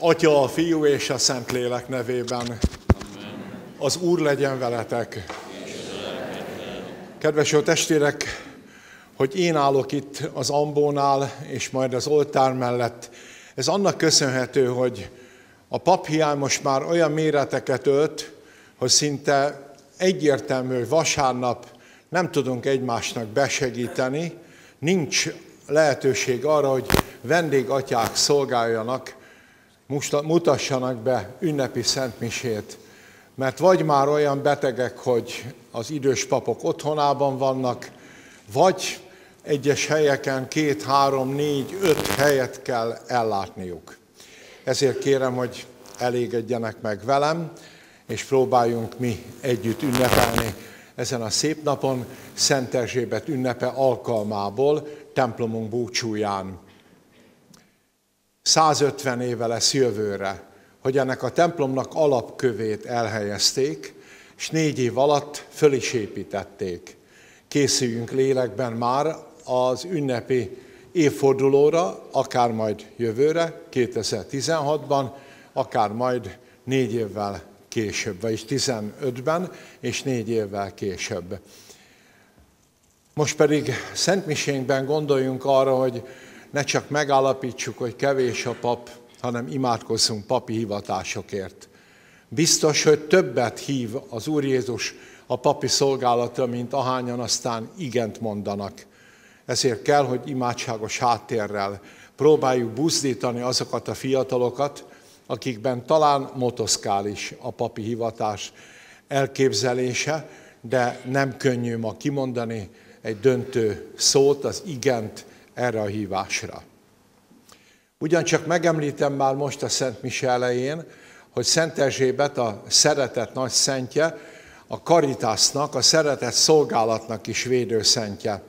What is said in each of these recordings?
Atya, a Fiú és a Szentlélek nevében. Az Úr legyen veletek. Kedves jó testvérek, hogy én állok itt az ambónál, és majd az oltár mellett, ez annak köszönhető, hogy a paphiány most már olyan méreteket ölt, hogy szinte egyértelmű, hogy vasárnap nem tudunk egymásnak besegíteni, nincs lehetőség arra, hogy vendégatyák szolgáljanak, mutassanak be ünnepi szentmisét. Mert vagy már olyan betegek, hogy az idős papok otthonában vannak, vagy egyes helyeken két, három, négy, öt helyet kell ellátniuk. Ezért kérem, hogy elégedjenek meg velem, és próbáljunk mi együtt ünnepelni ezen a szép napon Szent Erzsébet ünnepe alkalmából, templomunk búcsúján. 150 éve lesz jövőre, hogy ennek a templomnak alapkövét elhelyezték, és négy év alatt föl is építették. Készüljünk lélekben már az ünnepi évfordulóra, akár majd jövőre, 2016-ban, akár majd négy évvel később, vagyis 15-ben, és négy évvel később. Most pedig Szentmisénkben gondoljunk arra, hogy ne csak megállapítsuk, hogy kevés a pap, hanem imádkozzunk papi hivatásokért. Biztos, hogy többet hív az Úr Jézus a papi szolgálatra, mint ahányan aztán igent mondanak. Ezért kell, hogy imádságos háttérrel próbáljuk buzdítani azokat a fiatalokat, akikben talán motoszkál is a papi hivatás elképzelése, de nem könnyű ma kimondani egy döntő szót, az igent erre a hívásra. Ugyancsak megemlítem már most a Szent Mise elején, hogy Szent Erzsébet a szeretet nagy szentje, a karitásznak, a szeretet szolgálatnak is védőszentje.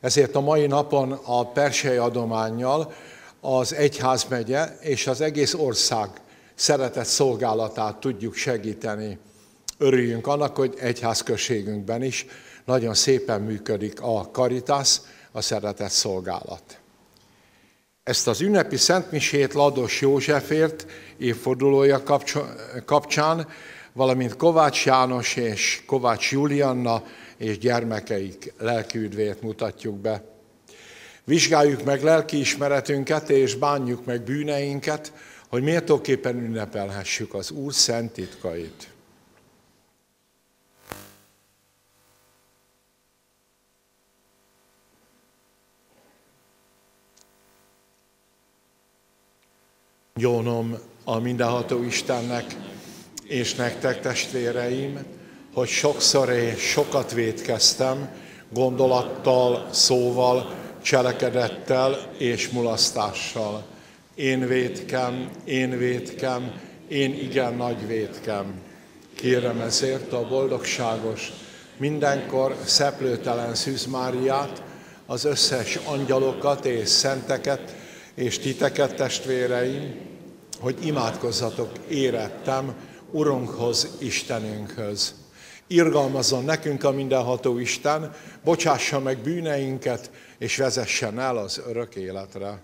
Ezért a mai napon a persei adományjal az egyházmegye és az egész ország szeretet szolgálatát tudjuk segíteni. Örüljünk annak, hogy egyházközségünkben is nagyon szépen működik a karitász, a szeretet szolgálat. Ezt az ünnepi szentmisét Lados Józsefért évfordulója kapcsán, valamint Kovács János és Kovács Julianna és gyermekeik lelkiüdvét mutatjuk be. Vizsgáljuk meg lelkiismeretünket és bánjuk meg bűneinket, hogy méltóképpen ünnepelhessük az Úr szent titkait. Jónom a mindenható Istennek, és nektek testvéreim, hogy sokszor és sokat védkeztem, gondolattal, szóval, cselekedettel és mulasztással. Én védkem, én védkem, én igen nagy védkem. Kérem ezért a boldogságos, mindenkor szeplőtelen Szűz Máriát, az összes angyalokat és szenteket, és titeket, testvéreim, hogy imádkozzatok érettem Urunkhoz, Istenünkhöz. Irgalmazzon nekünk a mindenható Isten, bocsássa meg bűneinket, és vezessen el az örök életre.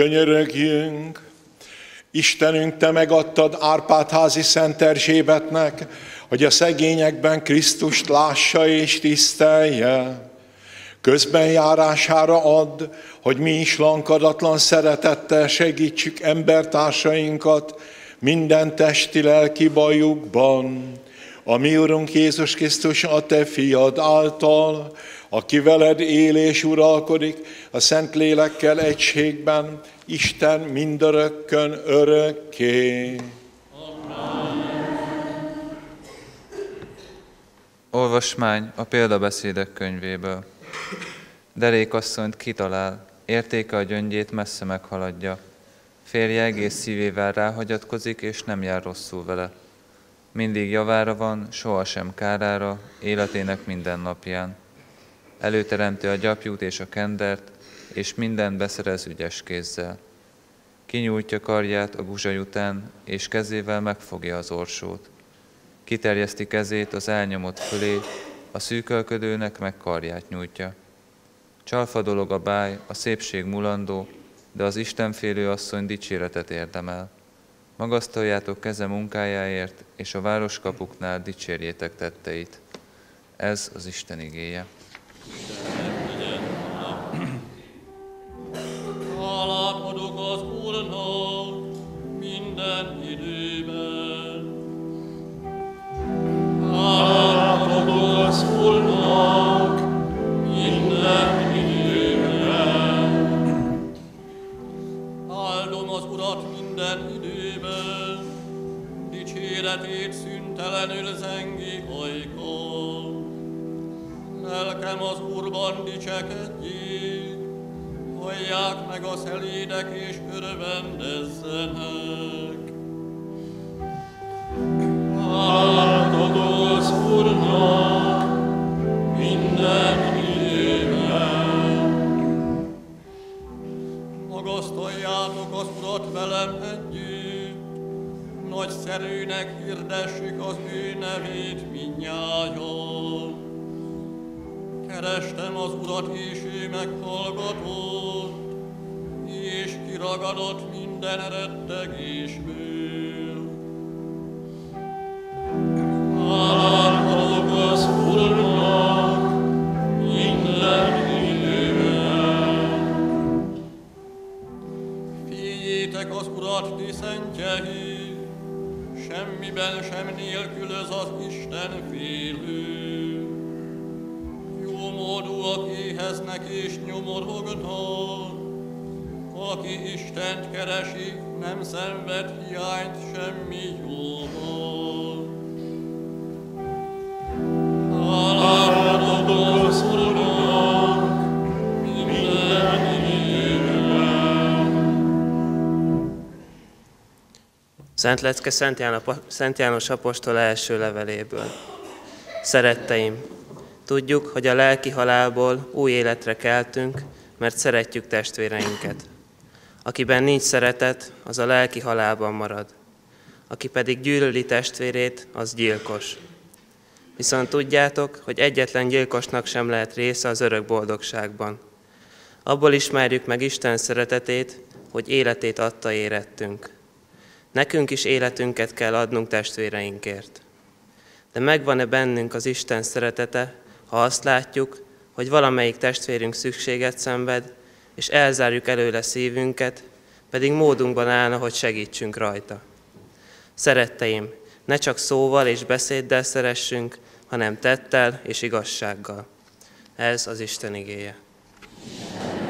Könyörögjünk! Istenünk, Te megadtad Árpád házi Szent Erzsébetnek, hogy a szegényekben Krisztust lássa és tisztelje. Közben járására ad, hogy mi is lankadatlan szeretettel segítsük embertársainkat minden testi lelki bajukban. A mi Urunk Jézus Krisztus a Te fiad által, aki veled él és uralkodik a Szent Lélekkel egységben, Isten mindörökkön örökké. Olvasmány a példabeszédek könyvéből. Derékasszonyt kitalál, értéke a gyöngyét messze meghaladja. Férje egész szívével ráhagyatkozik, és nem jár rosszul vele. Mindig javára van, sohasem kárára, életének minden napján. Előteremti a gyapjút és a kendert, és minden beszerez ügyes kézzel. Kinyújtja karját a guzsaj után, és kezével megfogja az orsót. Kiterjeszti kezét az elnyomott fölé, a szűkölködőnek meg karját nyújtja. Csalfa dolog a báj, a szépség mulandó, de az Istenfélő asszony dicséretet érdemel. Magasztaljátok keze munkájáért, és a városkapuknál dicsérjétek tetteit. Ez az Isten igéje. Dicséretét szüntelenül zengi ajkal. Lelkem az Úrban dicsekedjék, hallják meg a szelédek és örvendezzenek. Áldogó az Úrnak minden időben. Magasztaljátok az Urat velem együtt, nagyszerűnek hirdessük az ő nevét minnyáján. Kerestem az Urat, és ő meghallgatott, és kiragadott minden rettegésből. Hálálkodok az Úrnak időben. Figyeljétek az Urat, ti semmiben sem nélkülöz az Isten félő éheznek és nyomorognak. Aki Istent keresi, nem szenved hiányt semmi jóval. Szent Lecke Szent, János, Szent János Apostol első leveléből. Szeretteim, tudjuk, hogy a lelki halálból új életre keltünk, mert szeretjük testvéreinket. Akiben nincs szeretet, az a lelki halálban marad. Aki pedig gyűlöli testvérét, az gyilkos. Viszont tudjátok, hogy egyetlen gyilkosnak sem lehet része az örök boldogságban. Abból ismerjük meg Isten szeretetét, hogy életét adta érettünk. Nekünk is életünket kell adnunk testvéreinkért. De megvan-e bennünk az Isten szeretete, ha azt látjuk, hogy valamelyik testvérünk szükséget szenved, és elzárjuk előle szívünket, pedig módunkban állna, hogy segítsünk rajta. Szeretteim, ne csak szóval és beszéddel szeressünk, hanem tettel és igazsággal. Ez az Isten igéje. Az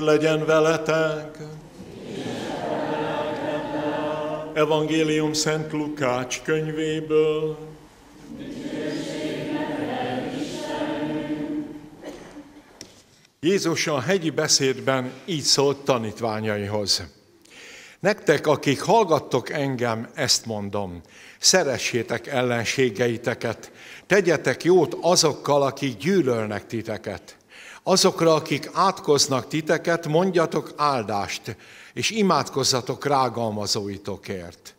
legyen veletek! Evangélium Szent Lukács könyvéből. Jézus a hegyi beszédben így szólt tanítványaihoz. Nektek, akik hallgattok engem, ezt mondom, szeressétek ellenségeiteket, tegyetek jót azokkal, akik gyűlölnek titeket. Azokra, akik átkoznak titeket, mondjatok áldást, és imádkozzatok rágalmazóitokért.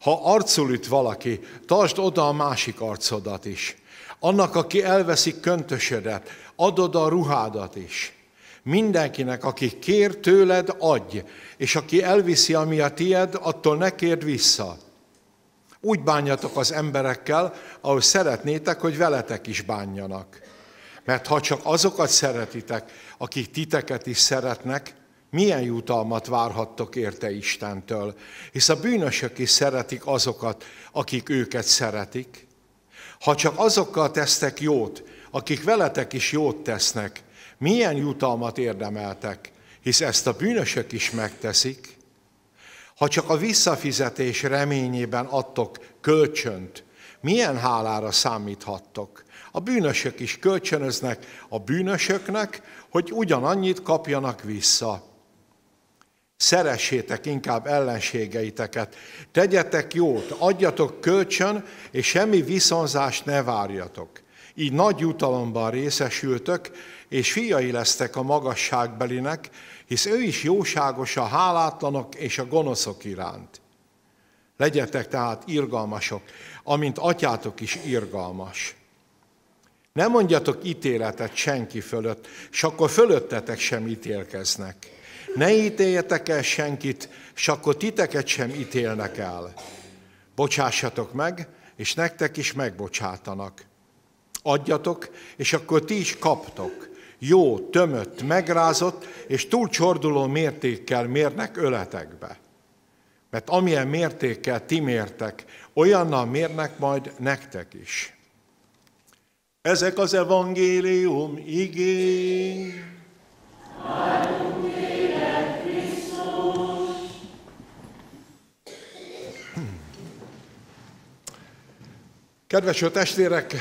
Ha arcul üt valaki, tartsd oda a másik arcodat is. Annak, aki elveszik köntösödet, adod a ruhádat is. Mindenkinek, aki kér tőled, adj, és aki elviszi, ami a tied, attól ne kérd vissza. Úgy bánjatok az emberekkel, ahogy szeretnétek, hogy veletek is bánjanak. Mert ha csak azokat szeretitek, akik titeket is szeretnek, milyen jutalmat várhattok érte Istentől? Hisz a bűnösök is szeretik azokat, akik őket szeretik. Ha csak azokkal tesztek jót, akik veletek is jót tesznek, milyen jutalmat érdemeltek, hisz ezt a bűnösök is megteszik. Ha csak a visszafizetés reményében adtok kölcsönt, milyen hálára számíthattok? A bűnösök is kölcsönöznek a bűnösöknek, hogy ugyanannyit kapjanak vissza. Szeressétek inkább ellenségeiteket, tegyetek jót, adjatok kölcsön, és semmi viszonzást ne várjatok. Így nagy jutalomban részesültök, és fiai lesztek a magasságbelinek, hisz ő is jóságos a hálátlanok és a gonoszok iránt. Legyetek tehát irgalmasok, amint atyátok is irgalmas. Ne mondjatok ítéletet senki fölött, s akkor fölöttetek sem ítélkeznek. Ne ítéljetek el senkit, s akkor titeket sem ítélnek el. Bocsássatok meg, és nektek is megbocsátanak. Adjatok, és akkor ti is kaptok. Jó, tömött, megrázott, és túlcsorduló mértékkel mérnek öletekbe. Mert amilyen mértékkel ti mértek, olyannal mérnek majd nektek is. Ezek az evangélium igény. Kedves jó testvérek,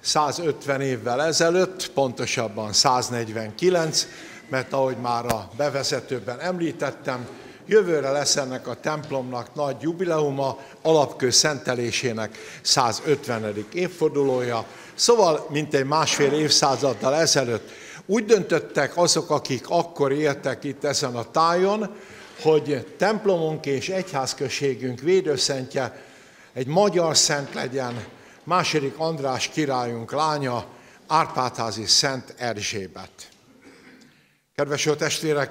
150 évvel ezelőtt, pontosabban 149, mert ahogy már a bevezetőben említettem, jövőre lesz ennek a templomnak nagy jubileuma, alapkő szentelésének 150. évfordulója. Szóval, mint egy másfél évszázaddal ezelőtt úgy döntöttek azok, akik akkor éltek itt ezen a tájon, hogy templomunk és egyházközségünk védőszentje egy magyar szent legyen, második András királyunk lánya, Árpádházi Szent Erzsébet. Kedves jó testvérek,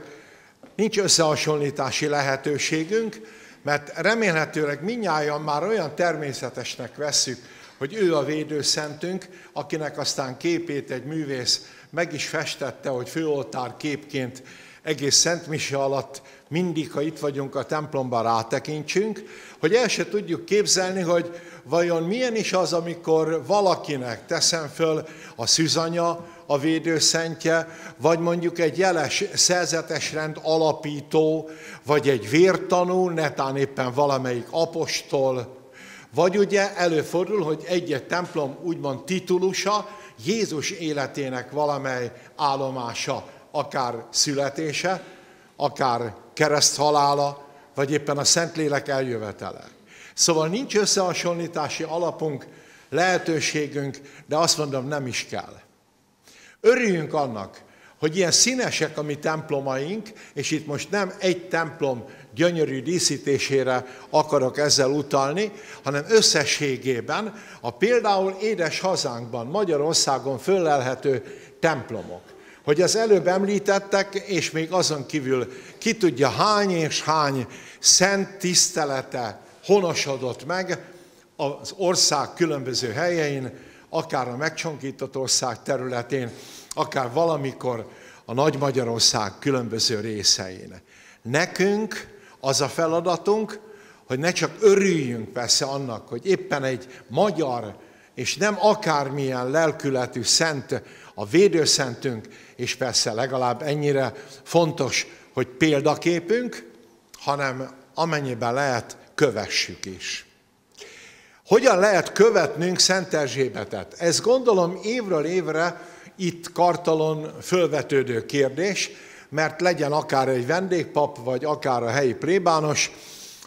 nincs összehasonlítási lehetőségünk, mert remélhetőleg minnyáján már olyan természetesnek vesszük, hogy ő a védőszentünk, akinek aztán képét egy művész meg is festette, hogy főoltár képként egész Szent Mise alatt mindig, ha itt vagyunk a templomban rátekintsünk, hogy el se tudjuk képzelni, hogy vajon milyen is az, amikor valakinek teszem föl a szűzanya, a védőszentje, vagy mondjuk egy jeles szerzetesrend alapító, vagy egy vértanú, netán éppen valamelyik apostol, vagy ugye előfordul, hogy egy-egy templom úgymond titulusa Jézus életének valamely állomása, akár születése, akár kereszthalála, vagy éppen a Szentlélek eljövetele. Szóval nincs összehasonlítási alapunk, lehetőségünk, de azt mondom, nem is kell. Örüljünk annak, hogy ilyen színesek a mi templomaink, és itt most nem egy templom gyönyörű díszítésére akarok ezzel utalni, hanem összességében a például édes hazánkban, Magyarországon föllelhető templomok. Hogy az előbb említettek, és még azon kívül ki tudja hány és hány szent tisztelete honosodott meg az ország különböző helyein, akár a megcsonkított ország területén, akár valamikor a Nagy Magyarország különböző részein. Nekünk az a feladatunk, hogy ne csak örüljünk persze annak, hogy éppen egy magyar és nem akármilyen lelkületű szent a védőszentünk, és persze legalább ennyire fontos, hogy példaképünk, hanem amennyiben lehet, kövessük is. Hogyan lehet követnünk Szent Erzsébetet? Ez gondolom évről évre itt Kartalon fölvetődő kérdés, mert legyen akár egy vendégpap, vagy akár a helyi plébános,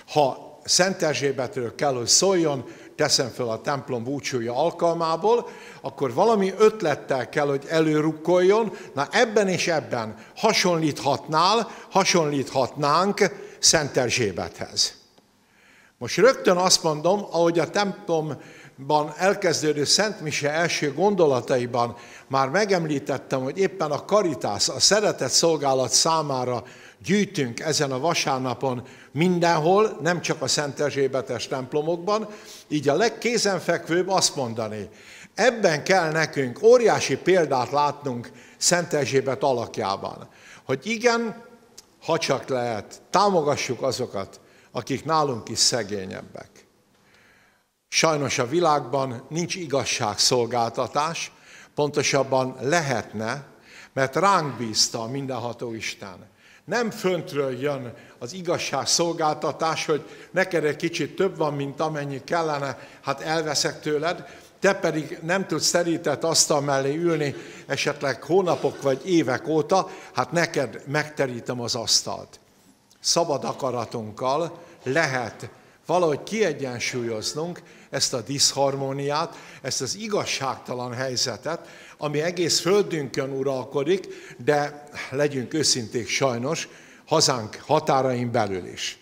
ha Szent Erzsébetről kell, hogy szóljon, teszem fel a templom búcsúja alkalmából, akkor valami ötlettel kell, hogy előrukkoljon, na ebben és ebben hasonlíthatnál, hasonlíthatnánk Szent Erzsébethez. Most rögtön azt mondom, ahogy a templomban elkezdődő Szent Mise első gondolataiban már megemlítettem, hogy éppen a karitász, a szeretett szolgálat számára gyűjtünk ezen a vasárnapon mindenhol, nem csak a Szent Erzsébetes templomokban, így a legkézenfekvőbb azt mondani, ebben kell nekünk óriási példát látnunk Szent Erzsébet alakjában, hogy igen, ha csak lehet, támogassuk azokat, akik nálunk is szegényebbek. Sajnos a világban nincs igazságszolgáltatás, pontosabban lehetne, mert ránk bízta a mindenható Isten. Nem föntről jön az igazságszolgáltatás, hogy neked egy kicsit több van, mint amennyi kellene, hát elveszek tőled, te pedig nem tudsz terített asztal mellé ülni esetleg hónapok vagy évek óta, hát neked megterítem az asztalt. Szabad akaratunkkal lehet valahogy kiegyensúlyoznunk ezt a diszharmóniát, ezt az igazságtalan helyzetet, ami egész földünkön uralkodik, de legyünk őszinték sajnos, hazánk határain belül is.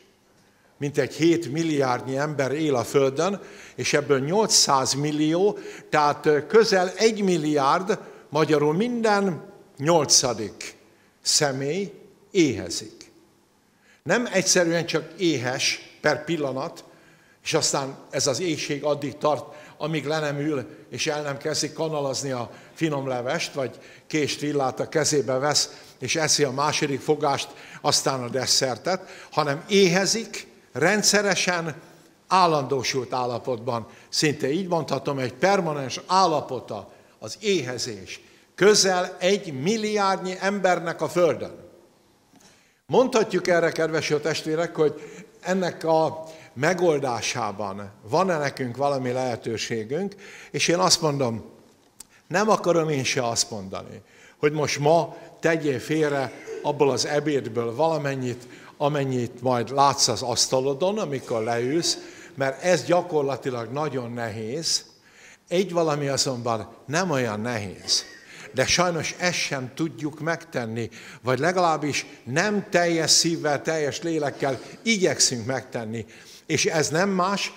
Mint egy 7 milliárdnyi ember él a Földön, és ebből 800 millió, tehát közel 1 milliárd, magyarul minden nyolcadik személy éhezik. Nem egyszerűen csak éhes per pillanat, és aztán ez az éjség addig tart, amíg le nem ül, és el nem kezdi kanalazni a finom levest, vagy kést villát a kezébe vesz, és eszi a második fogást, aztán a desszertet, hanem éhezik, rendszeresen, állandósult állapotban, szinte így mondhatom, egy permanens állapota az éhezés. Közel egy milliárdnyi embernek a Földön. Mondhatjuk erre, kedves testvérek, hogy ennek a megoldásában van-e nekünk valami lehetőségünk, és én azt mondom, nem akarom én se azt mondani, hogy most ma tegyél félre abból az ebédből valamennyit, amennyit majd látsz az asztalodon, amikor leülsz, mert ez gyakorlatilag nagyon nehéz. Egy valami azonban nem olyan nehéz, de sajnos ezt sem tudjuk megtenni, vagy legalábbis nem teljes szívvel, teljes lélekkel igyekszünk megtenni. És ez nem más,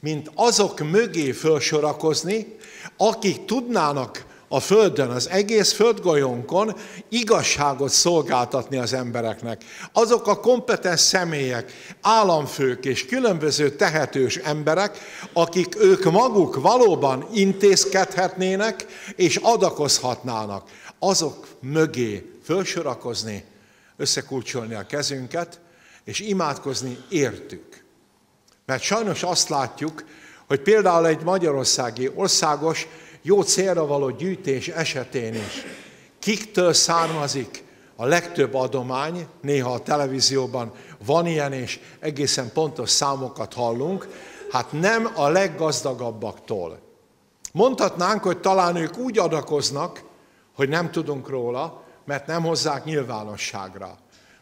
mint azok mögé felsorakozni, akik tudnának a Földön, az egész földgolyónkon igazságot szolgáltatni az embereknek. Azok a kompetens személyek, államfők és különböző tehetős emberek, akik ők maguk valóban intézkedhetnének és adakozhatnának, azok mögé felsorakozni, összekulcsolni a kezünket, és imádkozni értük. Mert sajnos azt látjuk, hogy például egy magyarországi országos jó célra való gyűjtés esetén is kiktől származik a legtöbb adomány, néha a televízióban van ilyen, és egészen pontos számokat hallunk, hát nem a leggazdagabbaktól. Mondhatnánk, hogy talán ők úgy adakoznak, hogy nem tudunk róla, mert nem hozzák nyilvánosságra.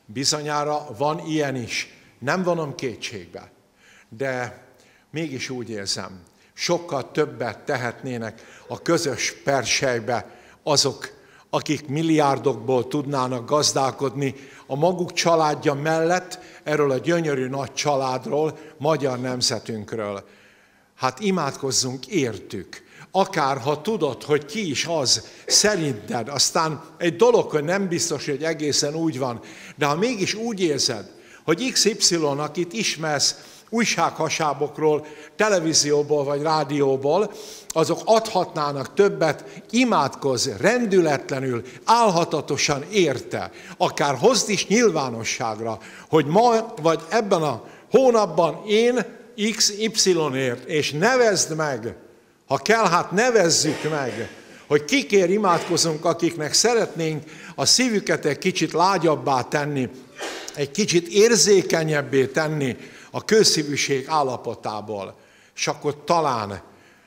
Bizonyára van ilyen is, nem vonom kétségbe, de mégis úgy érzem, sokkal többet tehetnének a közös persejbe azok, akik milliárdokból tudnának gazdálkodni a maguk családja mellett, erről a gyönyörű nagy családról, magyar nemzetünkről. Hát imádkozzunk értük. Akár ha tudod, hogy ki is az szerinted, aztán egy dolog, hogy nem biztos, hogy egészen úgy van, de ha mégis úgy érzed, hogy XY, akit ismersz, újsághasábokról, televízióból vagy rádióból, azok adhatnának többet, imádkozz rendületlenül, álhatatosan érte, akár hozd is nyilvánosságra, hogy ma vagy ebben a hónapban én XY-ért, és nevezd meg, ha kell, hát nevezzük meg, hogy kikért imádkozunk, akiknek szeretnénk a szívüket egy kicsit lágyabbá tenni, egy kicsit érzékenyebbé tenni a közszívűség állapotából. És akkor talán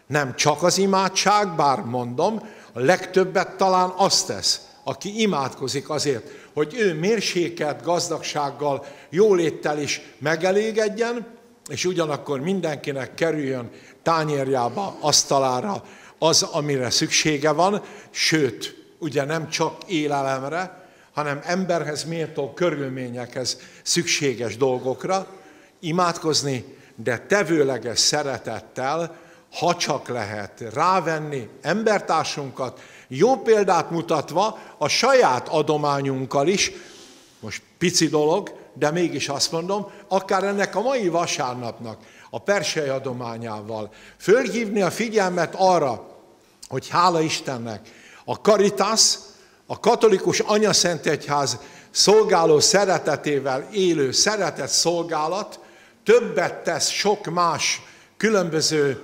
nem csak az imádság, bár mondom, a legtöbbet talán azt tesz, aki imádkozik azért, hogy ő mérsékelt gazdagsággal, jóléttel is megelégedjen, és ugyanakkor mindenkinek kerüljön tányérjába, asztalára az, amire szüksége van, sőt, ugye nem csak élelemre, hanem emberhez méltó körülményekhez szükséges dolgokra, imádkozni, de tevőleges szeretettel, ha csak lehet rávenni embertársunkat, jó példát mutatva a saját adományunkkal is, most pici dolog, de mégis azt mondom, akár ennek a mai vasárnapnak a persely adományával. Fölhívni a figyelmet arra, hogy hála Istennek, a Caritas, a katolikus anyaszentegyház szolgáló szeretetével élő szeretet szolgálat többet tesz sok más különböző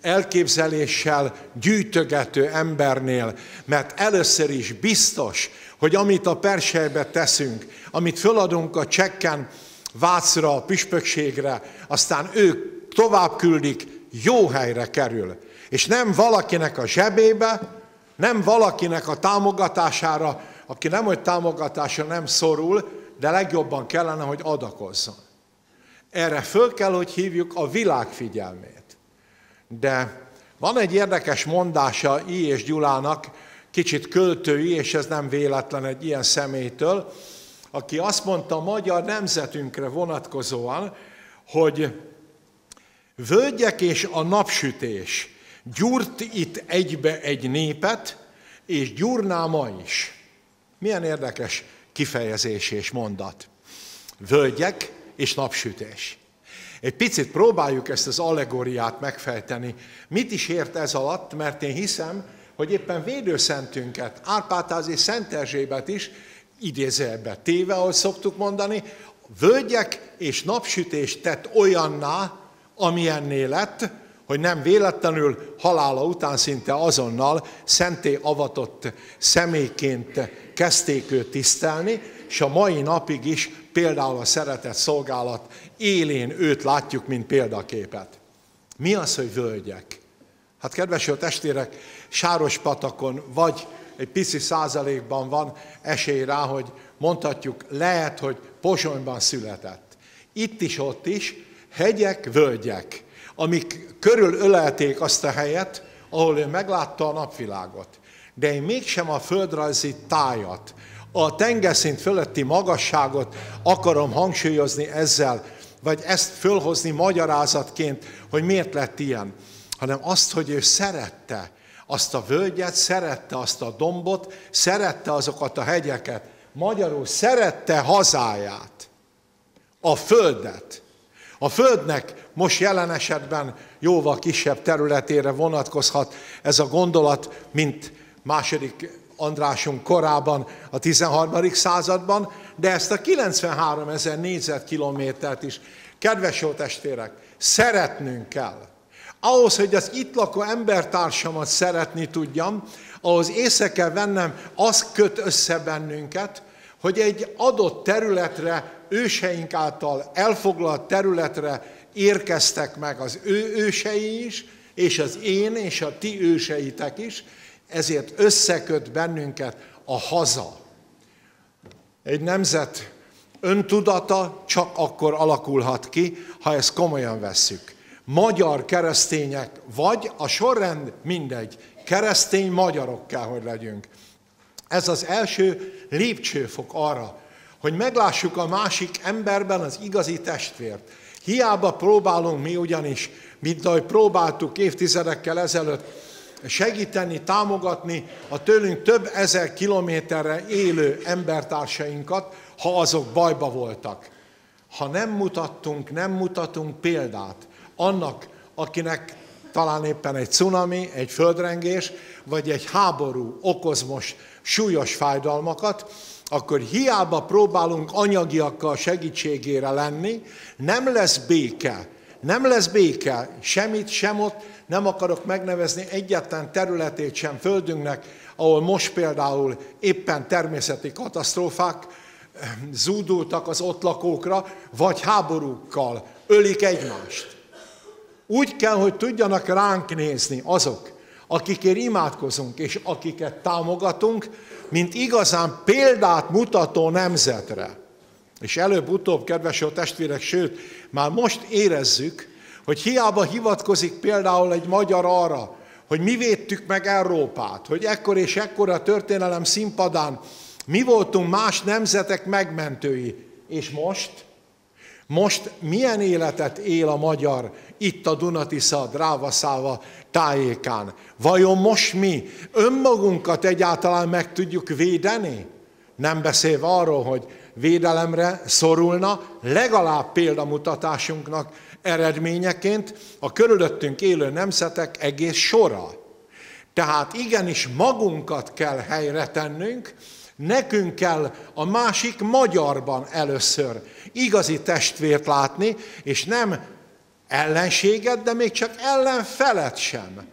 elképzeléssel gyűjtögető embernél, mert először is biztos, hogy amit a persejbe teszünk, amit föladunk a csekken Vácra, a püspökségre, aztán ők tovább küldik, jó helyre kerül. És nem valakinek a zsebébe, nem valakinek a támogatására, aki nem, hogy támogatásra nem szorul, de legjobban kellene, hogy adakozzon. Erre föl kell, hogy hívjuk a világ figyelmét. De van egy érdekes mondása I. és Gyulának, kicsit költői, és ez nem véletlen egy ilyen személytől, aki azt mondta a magyar nemzetünkre vonatkozóan, hogy völgyek és a napsütés gyúrt itt egybe egy népet, és gyúrná ma is. Milyen érdekes kifejezés és mondat. Völgyek és napsütés. Egy picit próbáljuk ezt az allegóriát megfejteni. Mit is ért ez alatt, mert én hiszem, hogy éppen védőszentünket, Árpátázi Szent Erzsébet is idézőjelbe téve, ahogy szoktuk mondani, völgyek és napsütés tett olyanná, amilyenné lett, hogy nem véletlenül halála után szinte azonnal szenté avatott személyként kezdték őt tisztelni, és a mai napig is például a szeretett szolgálat élén őt látjuk, mint példaképet. Mi az, hogy völgyek? Hát kedves testvérek, Sáros patakon vagy egy pici százalékban van esély rá, hogy mondhatjuk, lehet, hogy Pozsonyban született. Itt is, ott is, hegyek, völgyek, amik körül ölelték azt a helyet, ahol ő meglátta a napvilágot. De én mégsem a földrajzi tájat, a tengerszint fölötti magasságot akarom hangsúlyozni ezzel, vagy ezt fölhozni magyarázatként, hogy miért lett ilyen, hanem azt, hogy ő szerette azt a völgyet, szerette azt a dombot, szerette azokat a hegyeket, magyarul szerette hazáját, a földet. A földnek most jelen esetben jóval kisebb területére vonatkozhat ez a gondolat, mint második Andrásunk korában, a 13. században, de ezt a 93 ezer négyzetkilométert is, kedves jó testvérek, szeretnünk kell. Ahhoz, hogy az itt lakó embertársamat szeretni tudjam, ahhoz észre kell vennem, az köt össze bennünket, hogy egy adott területre, őseink által elfoglalt területre érkeztek meg az ő ősei is, és az én és a ti őseitek is, ezért összeköt bennünket a haza. Egy nemzet öntudata csak akkor alakulhat ki, ha ezt komolyan vesszük. Magyar keresztények, vagy a sorrend mindegy, keresztény magyarok kell, hogy legyünk. Ez az első lépcsőfok arra, hogy meglássuk a másik emberben az igazi testvért. Hiába próbálunk mi ugyanis, mint ahogy próbáltuk évtizedekkel ezelőtt, segíteni, támogatni a tőlünk több ezer kilométerre élő embertársainkat, ha azok bajba voltak. Ha nem mutattunk, nem mutatunk példát annak, akinek talán éppen egy cunami, egy földrengés, vagy egy háború okoz most súlyos fájdalmakat, akkor hiába próbálunk anyagiakkal segítségére lenni, nem lesz béke. Nem lesz béke semmit sem ott, Nem akarok megnevezni egyetlen területét sem földünknek, ahol most például éppen természeti katasztrófák eh, zúdultak az ott lakókra, vagy háborúkkal ölik egymást. Úgy kell, hogy tudjanak ránk nézni azok, akikért imádkozunk, és akiket támogatunk, mint igazán példát mutató nemzetre. És előbb-utóbb, kedves jó testvérek, sőt, már most érezzük, hogy hiába hivatkozik például egy magyar arra, hogy mi védtük meg Európát, hogy ekkor és ekkor a történelem színpadán mi voltunk más nemzetek megmentői. És most? Most milyen életet él a magyar itt a Dunatisza, Drávaszáva tájékán? Vajon most mi önmagunkat egyáltalán meg tudjuk védeni? Nem beszélve arról, hogy védelemre szorulna, legalább példamutatásunknak eredményeként a körülöttünk élő nemzetek egész sora. Tehát igenis magunkat kell helyre tennünk, nekünk kell a másik magyarban először igazi testvért látni, és nem ellenséget, de még csak ellenfelet sem.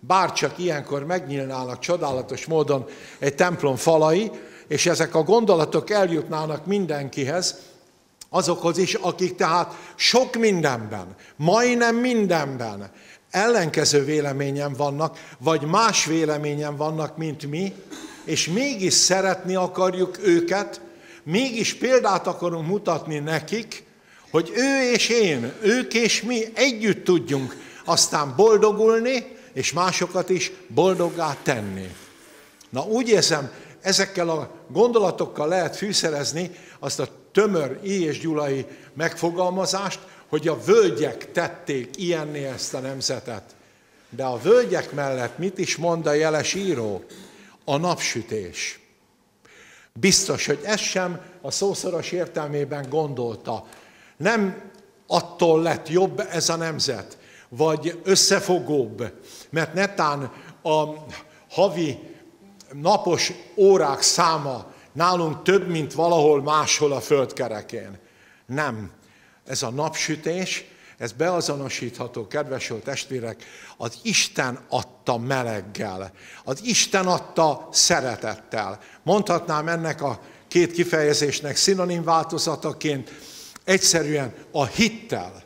Bár csak ilyenkor megnyílnának csodálatos módon egy templom falai, és ezek a gondolatok eljutnának mindenkihez, azokhoz is, akik tehát sok mindenben, majdnem mindenben ellenkező véleményen vannak, vagy más véleményen vannak, mint mi, és mégis szeretni akarjuk őket, mégis példát akarunk mutatni nekik, hogy ő és én, ők és mi együtt tudjunk aztán boldogulni, és másokat is boldoggá tenni. Na úgy érzem, ezekkel a gondolatokkal lehet fűszerezni azt a tömör I. és Gyulai megfogalmazást, hogy a völgyek tették ilyenné ezt a nemzetet. De a völgyek mellett mit is mond a jeles író? A napsütés. Biztos, hogy ez sem a szószoros értelmében gondolta. Nem attól lett jobb ez a nemzet, vagy összefogóbb, mert netán a havi napos órák száma nálunk több, mint valahol máshol a földkerekén. Nem. Ez a napsütés, ez beazonosítható, kedves jó testvérek, az Isten adta meleggel, az Isten adta szeretettel. Mondhatnám ennek a két kifejezésnek szinonim változataként egyszerűen a hittel.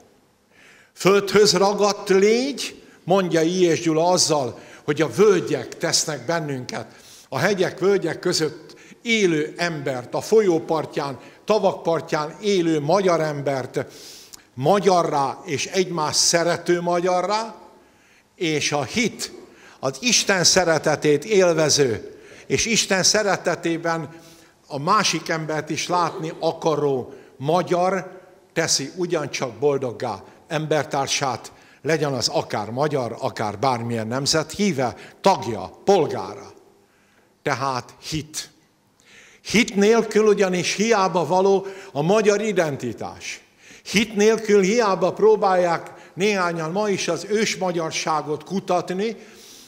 Földhöz ragadt légy, mondja I. Gyula azzal, hogy a völgyek tesznek bennünket, a hegyek, völgyek között élő embert, a folyópartján, tavakpartján élő magyar embert magyarrá és egymás szerető magyarrá, és a hit, az Isten szeretetét élvező, és Isten szeretetében a másik embert is látni akaró magyar teszi ugyancsak boldoggá embertársát, legyen az akár magyar, akár bármilyen nemzet, híve, tagja, polgára. Tehát hit. Hit nélkül ugyanis hiába való a magyar identitás. Hit nélkül hiába próbálják néhányan ma is az ősmagyarságot kutatni,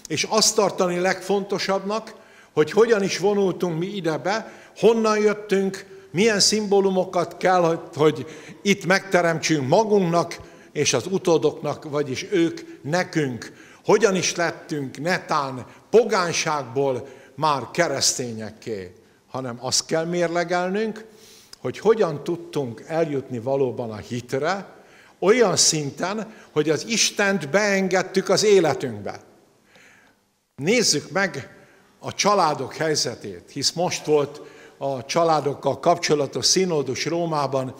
és azt tartani legfontosabbnak, hogy hogyan is vonultunk mi idebe, honnan jöttünk, milyen szimbólumokat kell, hogy itt megteremtsünk magunknak és az utódoknak, vagyis ők nekünk. Hogyan is lettünk netán pogánságból már keresztényekké hanem azt kell mérlegelnünk, hogy hogyan tudtunk eljutni valóban a hitre, olyan szinten, hogy az Istent beengedtük az életünkbe. Nézzük meg a családok helyzetét, hisz most volt a családokkal kapcsolatos színódus Rómában,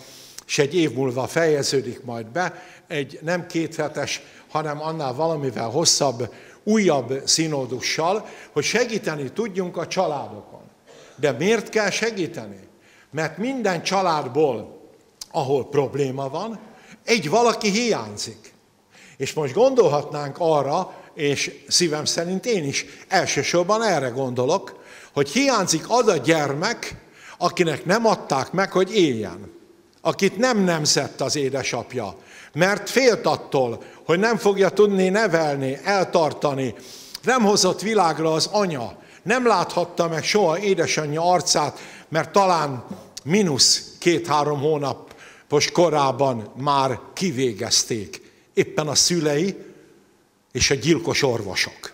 és egy év múlva fejeződik majd be, egy nem kéthetes, hanem annál valamivel hosszabb, újabb színódussal, hogy segíteni tudjunk a családokon. De miért kell segíteni? Mert minden családból, ahol probléma van, egy valaki hiányzik. És most gondolhatnánk arra, és szívem szerint én is elsősorban erre gondolok, hogy hiányzik az a gyermek, akinek nem adták meg, hogy éljen. Akit nem nemzett az édesapja, mert félt attól, hogy nem fogja tudni nevelni, eltartani, nem hozott világra az anya, nem láthatta meg soha édesanyja arcát, mert talán mínusz két-három hónapos korában már kivégezték. Éppen a szülei és a gyilkos orvosok.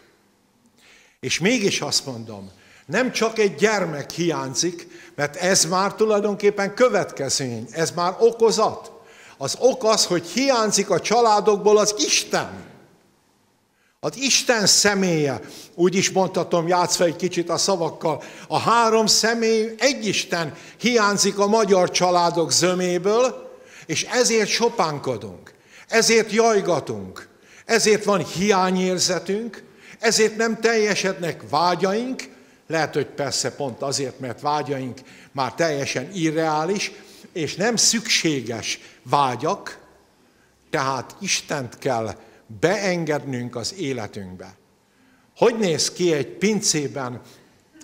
És mégis azt mondom, nem csak egy gyermek hiányzik, mert ez már tulajdonképpen következmény, ez már okozat. Az ok az, hogy hiányzik a családokból az Isten. Az Isten személye, úgy is mondhatom, játszva egy kicsit a szavakkal, a három személy, egy Isten hiányzik a magyar családok zöméből, és ezért sopánkodunk, ezért jajgatunk, ezért van hiányérzetünk, ezért nem teljesednek vágyaink, lehet, hogy persze pont azért, mert vágyaink már teljesen irreális, és nem szükséges vágyak, tehát Istent kell beengednünk az életünkbe. Hogy néz ki egy pincében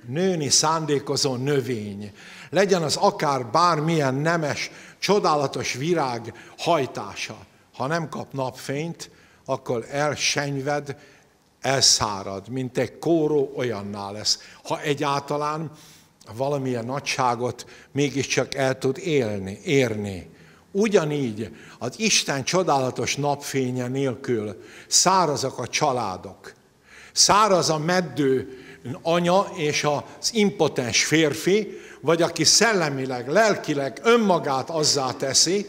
nőni szándékozó növény? Legyen az akár bármilyen nemes, csodálatos virág hajtása. Ha nem kap napfényt, akkor elsenyved, elszárad, mint egy kóró olyanná lesz. Ha egyáltalán valamilyen nagyságot mégiscsak el tud élni, érni. Ugyanígy az Isten csodálatos napfénye nélkül szárazak a családok. Száraz a meddő anya és az impotens férfi, vagy aki szellemileg, lelkileg önmagát azzá teszi,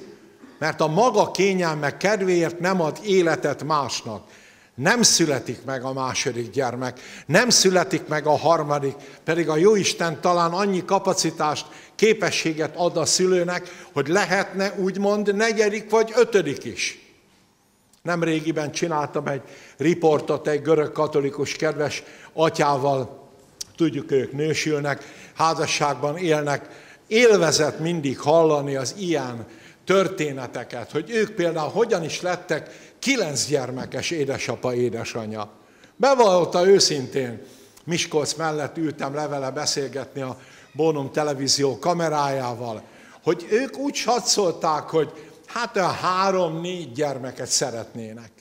mert a maga kényelme kedvéért nem ad életet másnak. Nem születik meg a második gyermek, nem születik meg a harmadik, pedig a Jóisten talán annyi kapacitást, képességet ad a szülőnek, hogy lehetne úgymond negyedik vagy ötödik is. Nem régiben csináltam egy riportot egy görög katolikus kedves atyával, tudjuk, ők nősülnek, házasságban élnek, élvezett mindig hallani az ilyen történeteket, hogy ők például hogyan is lettek kilenc gyermekes édesapa, édesanyja. Bevallta őszintén, Miskolc mellett ültem levele beszélgetni a Bónum televízió kamerájával, hogy ők úgy satszolták, hogy hát a három-négy gyermeket szeretnének.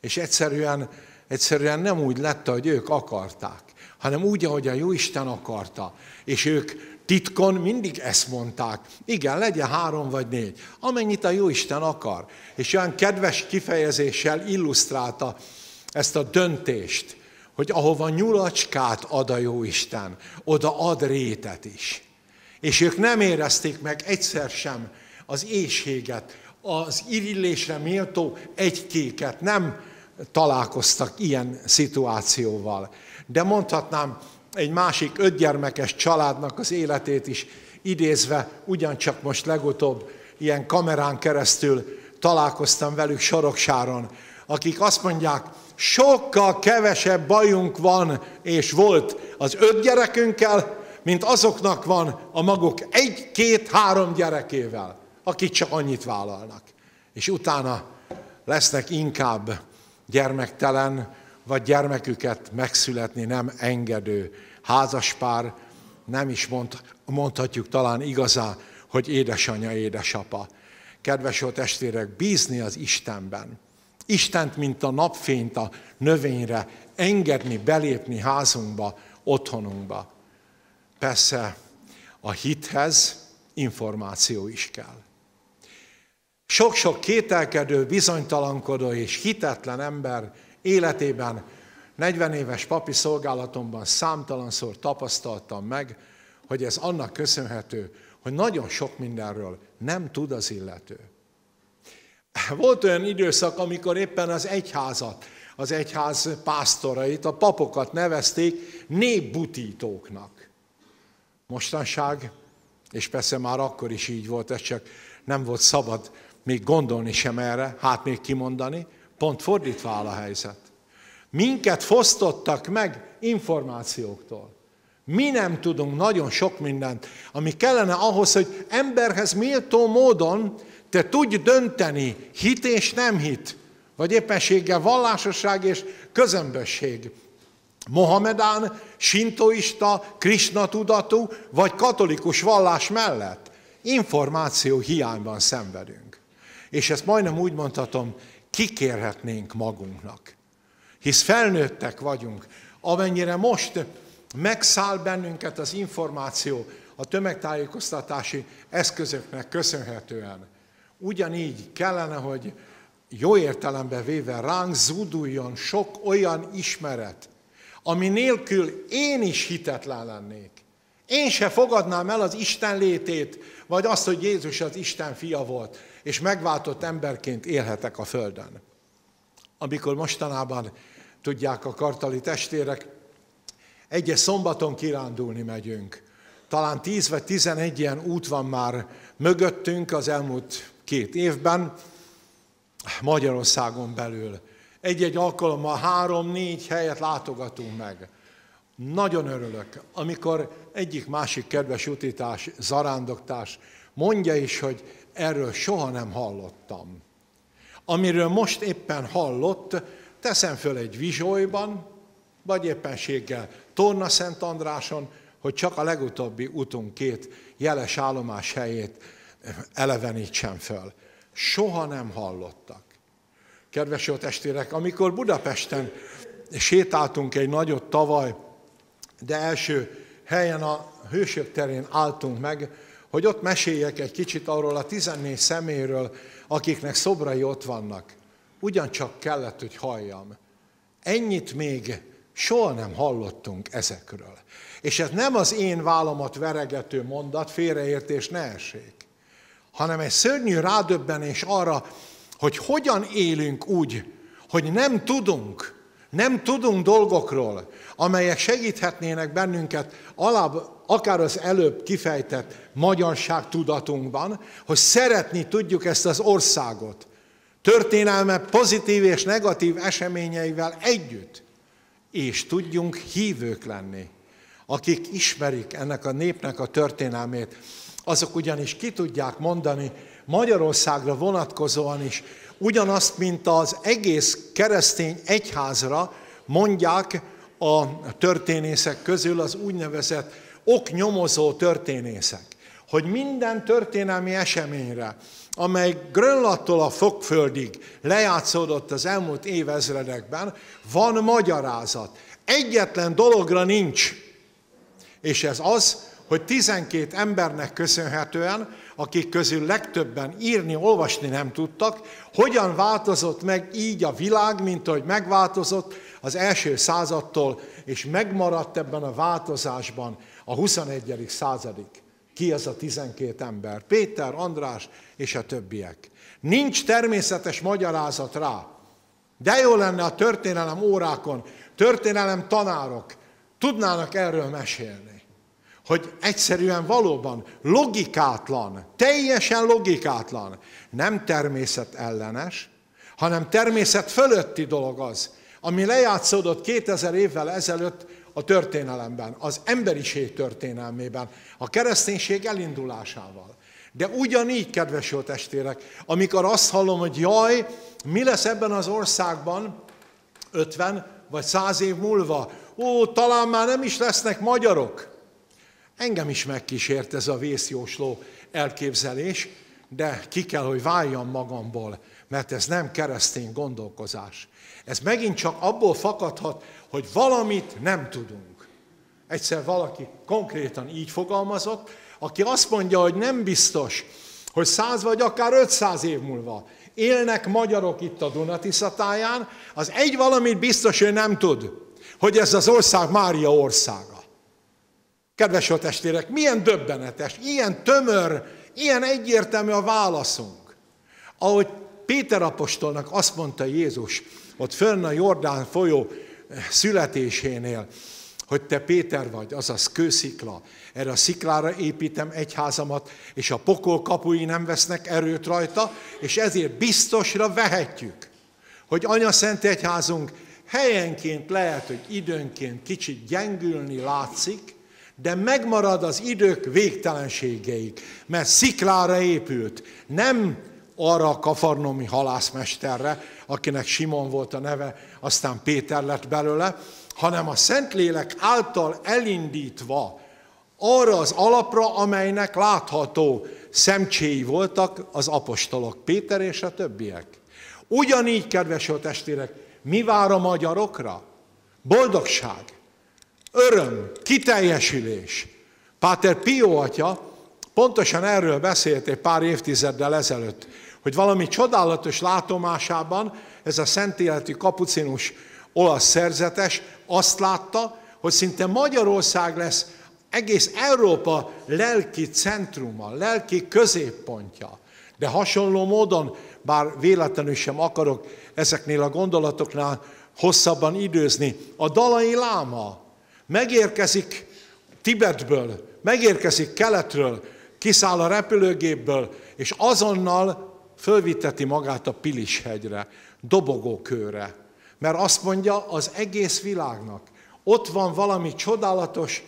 És egyszerűen, egyszerűen nem úgy lett, hogy ők akarták, hanem úgy, ahogy a Jóisten akarta. És ők titkon mindig ezt mondták. Igen, legyen három vagy négy, amennyit a Jóisten akar. És olyan kedves kifejezéssel illusztrálta ezt a döntést, hogy ahova nyulacskát ad a Jóisten, oda ad rétet is. És ők nem érezték meg egyszer sem az éjséget, az irillésre méltó egykéket, nem találkoztak ilyen szituációval. De mondhatnám, egy másik ötgyermekes családnak az életét is idézve, ugyancsak most legutóbb ilyen kamerán keresztül találkoztam velük Soroksáron, akik azt mondják, sokkal kevesebb bajunk van és volt az öt gyerekünkkel, mint azoknak van a maguk egy, két, három gyerekével, akik csak annyit vállalnak. És utána lesznek inkább gyermektelen, vagy gyermeküket megszületni nem engedő házaspár, nem is mond, mondhatjuk talán igazán, hogy édesanyja, édesapa. Kedves jó testvérek, bízni az Istenben. Istent, mint a napfényt a növényre, engedni, belépni házunkba, otthonunkba. Persze a hithez információ is kell. Sok-sok kételkedő, bizonytalankodó és hitetlen ember életében 40 éves papi szolgálatomban számtalanszor tapasztaltam meg, hogy ez annak köszönhető, hogy nagyon sok mindenről nem tud az illető. Volt olyan időszak, amikor éppen az egyházat, az egyház pásztorait, a papokat nevezték népbutítóknak. Mostanság, és persze már akkor is így volt, ez csak nem volt szabad még gondolni sem erre, hát még kimondani, pont fordítva áll a helyzet. Minket fosztottak meg információktól. Mi nem tudunk nagyon sok mindent, ami kellene ahhoz, hogy emberhez méltó módon te tudj dönteni, hit és nem hit, vagy éppenséggel vallásosság és közömbösség. Mohamedán, sintoista, krisna tudatú, vagy katolikus vallás mellett információ hiányban szenvedünk. És ezt majdnem úgy mondhatom, kikérhetnénk magunknak hisz felnőttek vagyunk, amennyire most megszáll bennünket az információ a tömegtájékoztatási eszközöknek köszönhetően. Ugyanígy kellene, hogy jó értelemben véve ránk zúduljon sok olyan ismeret, ami nélkül én is hitetlen lennék. Én se fogadnám el az Isten létét, vagy azt, hogy Jézus az Isten fia volt, és megváltott emberként élhetek a földön. Amikor mostanában tudják a kartali testvérek, egyes szombaton kirándulni megyünk. Talán 10 vagy 11 ilyen út van már mögöttünk az elmúlt két évben, Magyarországon belül. Egy-egy alkalommal három-négy helyet látogatunk meg. Nagyon örülök, amikor egyik-másik kedves utítás, zarándoktárs mondja is, hogy erről soha nem hallottam. Amiről most éppen hallott, teszem föl egy vizsolyban, vagy éppenséggel Torna Szent Andráson, hogy csak a legutóbbi utunk két jeles állomás helyét elevenítsem föl. Soha nem hallottak. Kedves jó testvérek, amikor Budapesten sétáltunk egy nagyot tavaly, de első helyen a Hősök terén álltunk meg, hogy ott meséljek egy kicsit arról a 14 szeméről, akiknek szobrai ott vannak. Ugyancsak kellett, hogy halljam. Ennyit még soha nem hallottunk ezekről. És ez nem az én vállamat veregető mondat, félreértés ne essék, hanem egy szörnyű rádöbbenés arra, hogy hogyan élünk úgy, hogy nem tudunk, nem tudunk dolgokról, amelyek segíthetnének bennünket alább, akár az előbb kifejtett magyarság tudatunkban, hogy szeretni tudjuk ezt az országot, történelme pozitív és negatív eseményeivel együtt, és tudjunk hívők lenni, akik ismerik ennek a népnek a történelmét, azok ugyanis ki tudják mondani Magyarországra vonatkozóan is ugyanazt, mint az egész keresztény egyházra mondják a történészek közül az úgynevezett oknyomozó történészek, hogy minden történelmi eseményre, amely Grönlattól a Fokföldig lejátszódott az elmúlt évezredekben, van magyarázat. Egyetlen dologra nincs, és ez az, hogy 12 embernek köszönhetően, akik közül legtöbben írni, olvasni nem tudtak, hogyan változott meg így a világ, mint ahogy megváltozott az első századtól, és megmaradt ebben a változásban a 21. századig. Ki ez a 12 ember? Péter, András és a többiek. Nincs természetes magyarázat rá. De jó lenne a történelem órákon, történelem tanárok tudnának erről mesélni hogy egyszerűen valóban logikátlan, teljesen logikátlan, nem természet ellenes, hanem természet fölötti dolog az, ami lejátszódott 2000 évvel ezelőtt a történelemben, az emberiség történelmében, a kereszténység elindulásával. De ugyanígy, kedves jó testvérek, amikor azt hallom, hogy jaj, mi lesz ebben az országban 50 vagy 100 év múlva, ó, talán már nem is lesznek magyarok. Engem is megkísért ez a vészjósló elképzelés, de ki kell, hogy váljam magamból, mert ez nem keresztény gondolkozás. Ez megint csak abból fakadhat, hogy valamit nem tudunk. Egyszer valaki konkrétan így fogalmazott, aki azt mondja, hogy nem biztos, hogy száz vagy akár 500 év múlva élnek magyarok itt a Dunatiszatáján, az egy valamit biztos, hogy nem tud, hogy ez az ország Mária országa. Kedves testvérek, milyen döbbenetes, ilyen tömör, ilyen egyértelmű a válaszunk. Ahogy Péter apostolnak azt mondta Jézus, ott fönn a Jordán folyó születésénél, hogy te Péter vagy, azaz kőszikla, erre a sziklára építem egyházamat, és a pokol kapui nem vesznek erőt rajta, és ezért biztosra vehetjük, hogy Anya Szent Egyházunk helyenként lehet, hogy időnként kicsit gyengülni látszik, de megmarad az idők végtelenségeig, mert sziklára épült, nem arra a kafarnomi halászmesterre, akinek Simon volt a neve, aztán Péter lett belőle, hanem a Szentlélek által elindítva arra az alapra, amelynek látható szemcséi voltak az apostolok, Péter és a többiek. Ugyanígy, kedves testvérek, mi vár a magyarokra? Boldogság, öröm, kiteljesülés. Páter Pio atya pontosan erről beszélt egy pár évtizeddel ezelőtt, hogy valami csodálatos látomásában ez a szent életű kapucinus olasz szerzetes azt látta, hogy szinte Magyarország lesz egész Európa lelki centruma, lelki középpontja. De hasonló módon, bár véletlenül sem akarok ezeknél a gondolatoknál hosszabban időzni, a dalai láma megérkezik Tibetből, megérkezik keletről, kiszáll a repülőgépből, és azonnal fölviteti magát a Pilishegyre, dobogókőre. Mert azt mondja az egész világnak, ott van valami csodálatos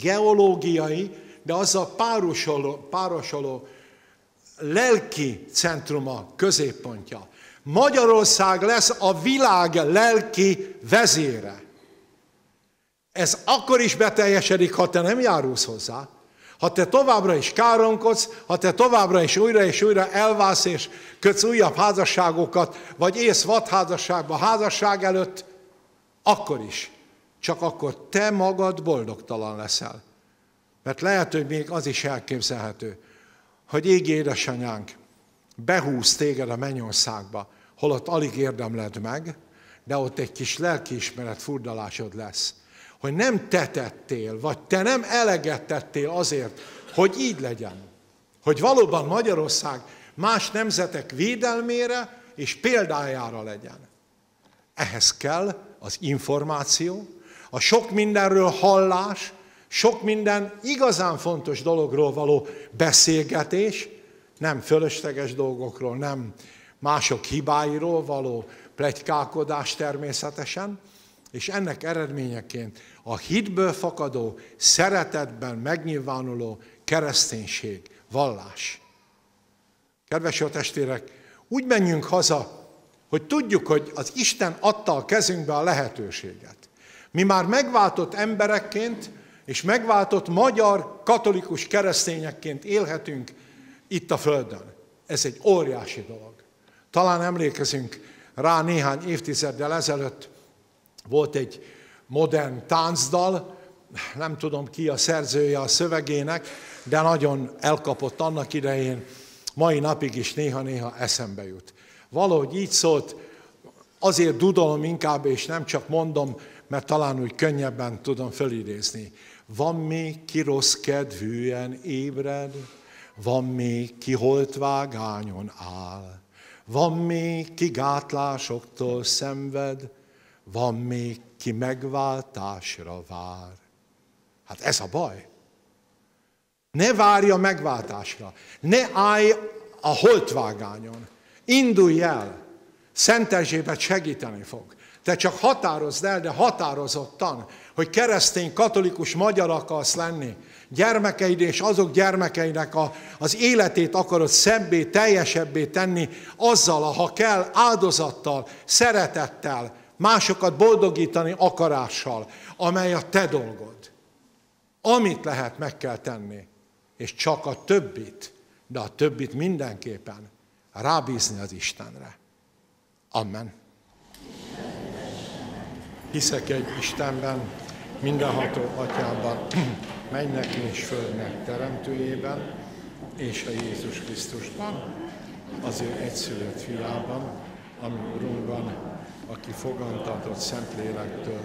geológiai, de azzal párosoló, párosoló lelki centruma, középpontja. Magyarország lesz a világ lelki vezére. Ez akkor is beteljesedik, ha te nem járulsz hozzá. Ha te továbbra is káromkodsz, ha te továbbra is újra és újra elvász és kötsz újabb házasságokat, vagy ész vadházasságba házasság előtt, akkor is. Csak akkor te magad boldogtalan leszel. Mert lehet, hogy még az is elképzelhető, hogy égi édesanyánk behúz téged a mennyországba, holott alig érdemled meg, de ott egy kis lelkiismeret furdalásod lesz hogy nem te tettél, vagy te nem eleget azért, hogy így legyen. Hogy valóban Magyarország más nemzetek védelmére és példájára legyen. Ehhez kell az információ, a sok mindenről hallás, sok minden igazán fontos dologról való beszélgetés, nem fölösleges dolgokról, nem mások hibáiról való plegykálkodás természetesen, és ennek eredményeként a hitből fakadó, szeretetben megnyilvánuló kereszténység, vallás. Kedves jó testvérek, úgy menjünk haza, hogy tudjuk, hogy az Isten adta a kezünkbe a lehetőséget. Mi már megváltott emberekként, és megváltott magyar katolikus keresztényekként élhetünk itt a Földön. Ez egy óriási dolog. Talán emlékezünk rá néhány évtizeddel ezelőtt, volt egy modern táncdal, nem tudom ki a szerzője a szövegének, de nagyon elkapott annak idején, mai napig is néha-néha eszembe jut. Valahogy így szólt, azért dudolom inkább, és nem csak mondom, mert talán úgy könnyebben tudom fölidézni. Van még ki rossz kedvűen ébred, van még ki holtvágányon áll, van még ki gátlásoktól szenved, van még ki megváltásra vár. Hát ez a baj. Ne várj a megváltásra. Ne állj a holtvágányon. Indulj el. Szent Erzsébet segíteni fog. Te csak határozd el, de határozottan, hogy keresztény, katolikus magyar akarsz lenni. Gyermekeid és azok gyermekeinek a, az életét akarod szebbé, teljesebbé tenni, azzal, ha kell, áldozattal, szeretettel, másokat boldogítani akarással, amely a te dolgod. Amit lehet, meg kell tenni, és csak a többit, de a többit mindenképpen rábízni az Istenre. Amen. Hiszek egy Istenben, mindenható atyában, mennek és földnek teremtőjében, és a Jézus Krisztusban, az ő egyszülött fiában, ami Urunkban, aki fogantatott Szentlélektől,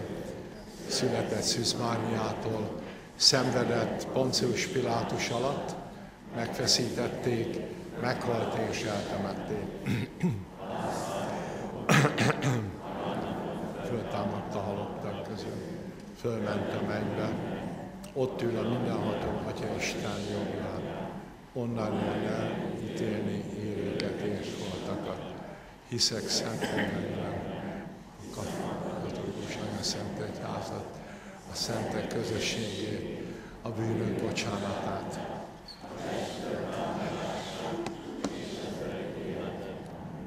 született Szűz Máriától, szenvedett Poncius Pilátus alatt, megfeszítették, meghalt és eltemették. Föltámadt a halottak közül, fölment a mennybe, ott ül a mindenható Atya Isten jobbján, onnan jön el ítélni élőket és holtakat. Hiszek szent katolikus anya szent egyházat, a szentek közösségét, a bűnök bocsánatát.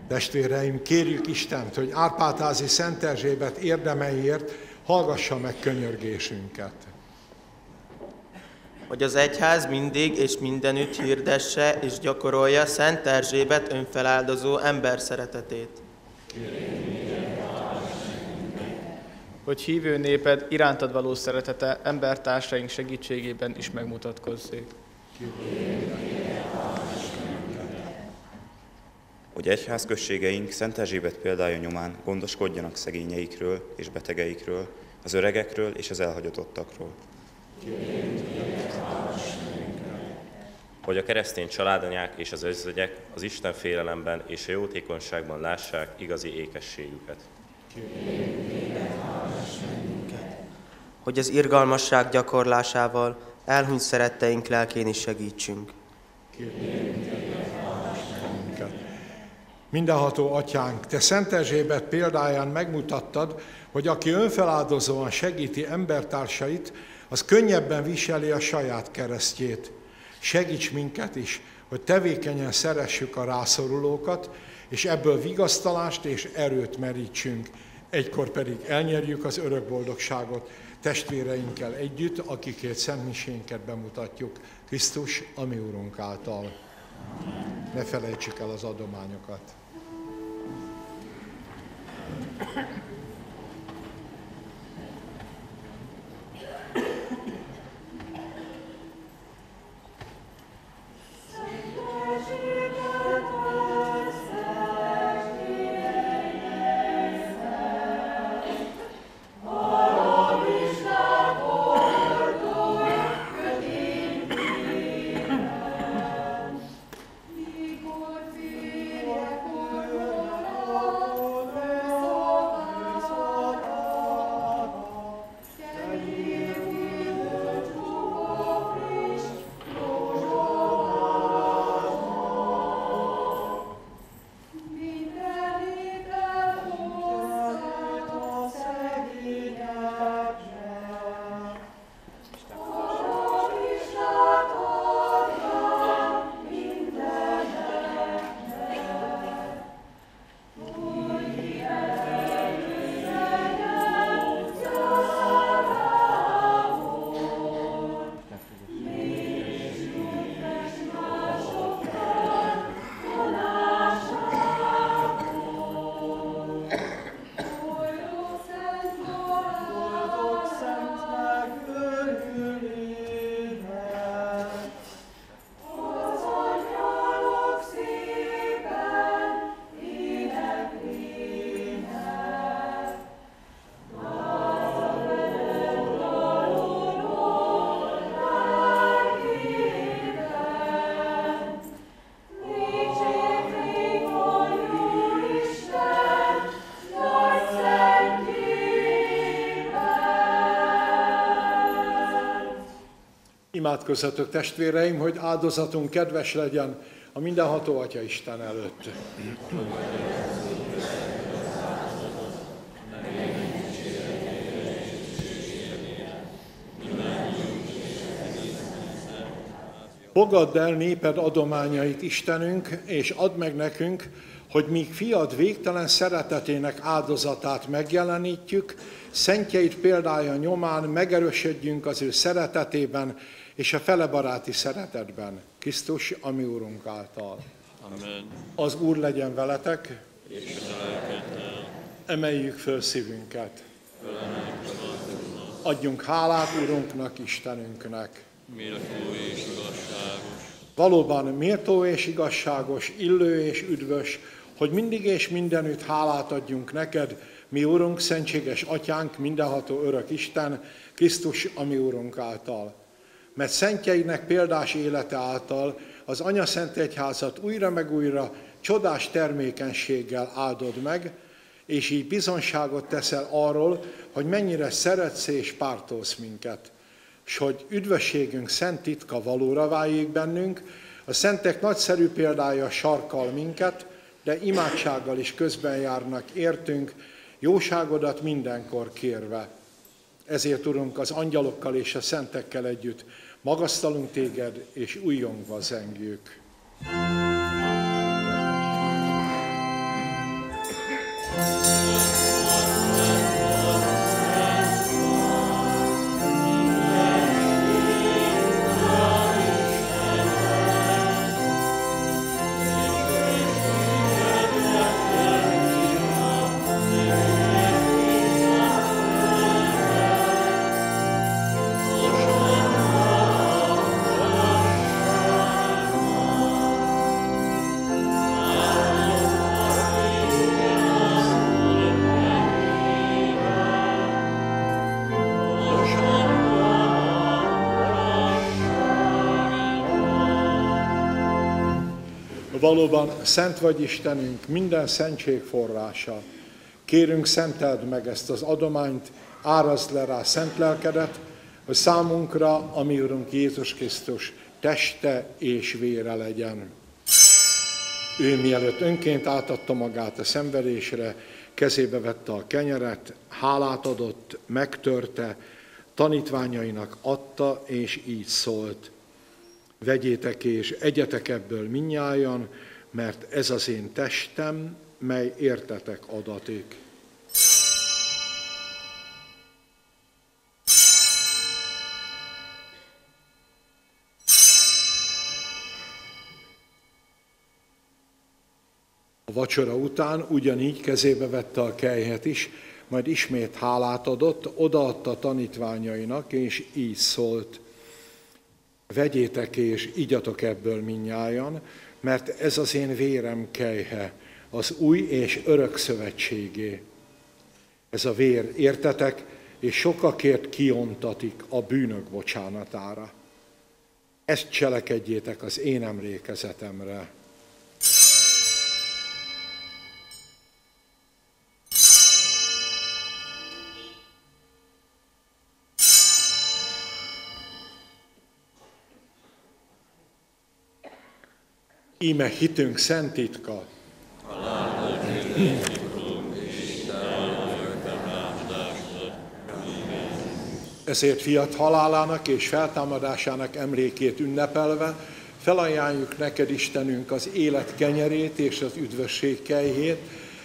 Testvéreim, kérjük Istent, hogy Árpátázi Szent Erzsébet érdemeiért hallgassa meg könyörgésünket. Hogy az egyház mindig és mindenütt hirdesse és gyakorolja Szent Erzsébet önfeláldozó ember szeretetét. Kérjük hogy hívő néped irántad való szeretete embertársaink segítségében is megmutatkozzék. hogy egyházközségeink Szent Erzsébet példája nyomán gondoskodjanak szegényeikről és betegeikről, az öregekről és az elhagyatottakról. hogy a keresztény családanyák és az özvegyek az Isten félelemben és a jótékonyságban lássák igazi ékességüket. Hogy az irgalmasság gyakorlásával elhunyt szeretteink lelkén is segítsünk. Mindenható atyánk, te Szent Erzsébet példáján megmutattad, hogy aki önfeláldozóan segíti embertársait, az könnyebben viseli a saját keresztjét. Segíts minket is, hogy tevékenyen szeressük a rászorulókat, és ebből vigasztalást és erőt merítsünk. Egykor pedig elnyerjük az örök boldogságot testvéreinkkel együtt, akikért szentmisénket bemutatjuk Krisztus, ami Úrunk által. Ne felejtsük el az adományokat. Imádkozzatok testvéreim, hogy áldozatunk kedves legyen a mindenható Atya Isten előtt. Fogadd el néped adományait, Istenünk, és add meg nekünk, hogy míg fiad végtelen szeretetének áldozatát megjelenítjük, szentjeit példája nyomán megerősödjünk az ő szeretetében és a felebaráti szeretetben, Krisztus, ami Úrunk által. Amen. Az Úr legyen veletek, És emeljük föl szívünket. Adjunk hálát Urunknak, Istenünknek. méltó és igazságos, Valóban méltó és igazságos, illő és üdvös, hogy mindig és mindenütt hálát adjunk neked, mi Urunk, szentséges Atyánk, mindenható örök Isten, Krisztus, ami Urunk által. Mert szentjeinek példás élete által az Anya Szent Egyházat újra meg újra csodás termékenységgel áldod meg, és így bizonságot teszel arról, hogy mennyire szeretsz és pártolsz minket, s hogy üdvösségünk szent titka valóra váljék bennünk, a szentek nagyszerű példája sarkal minket, de imádsággal is közben járnak értünk, jóságodat mindenkor kérve. Ezért, Urunk, az angyalokkal és a szentekkel együtt magasztalunk téged, és újjongva zengjük. Valóban szent vagy Istenünk, minden szentség forrása. Kérünk, szenteld meg ezt az adományt, árazd le rá szent lelkedet, hogy számunkra, ami Urunk Jézus Krisztus teste és vére legyen. Ő mielőtt önként átadta magát a szenvedésre, kezébe vette a kenyeret, hálát adott, megtörte, tanítványainak adta, és így szólt. Vegyétek és egyetek ebből minnyájan, mert ez az én testem, mely értetek adatik. A vacsora után ugyanígy kezébe vette a kejhet is, majd ismét hálát adott, odaadta tanítványainak, és így szólt. Vegyétek és igyatok ebből minnyájan, mert ez az én vérem kejhe, az új és örök szövetségé. Ez a vér, értetek, és sokakért kiontatik a bűnök bocsánatára. Ezt cselekedjétek az én emlékezetemre. Íme hitünk szent titka. Ezért fiat halálának és feltámadásának emlékét ünnepelve felajánljuk neked Istenünk az élet kenyerét és az üdvösség kejhét,